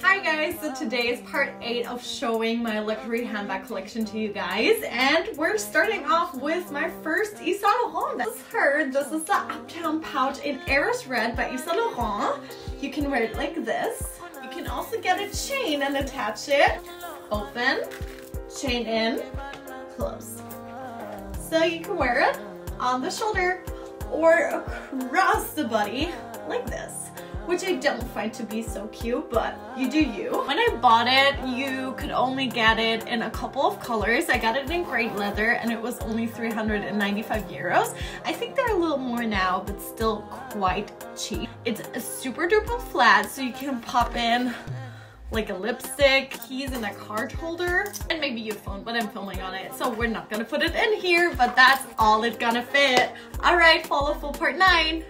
Hi guys, so today is part 8 of showing my luxury handbag collection to you guys and we're starting off with my first Yves Saint Laurent. This is her, this is the Uptown Pouch in Eros Red by Yves Laurent. You can wear it like this. You can also get a chain and attach it. Open, chain in, close. So you can wear it on the shoulder or across the body like this which I don't find to be so cute, but you do you. When I bought it, you could only get it in a couple of colors. I got it in great leather and it was only 395 euros. I think they're a little more now, but still quite cheap. It's a super duper flat, so you can pop in like a lipstick, keys, and a card holder, and maybe your phone, but I'm filming on it, so we're not gonna put it in here, but that's all it's gonna fit. All right, follow full part nine.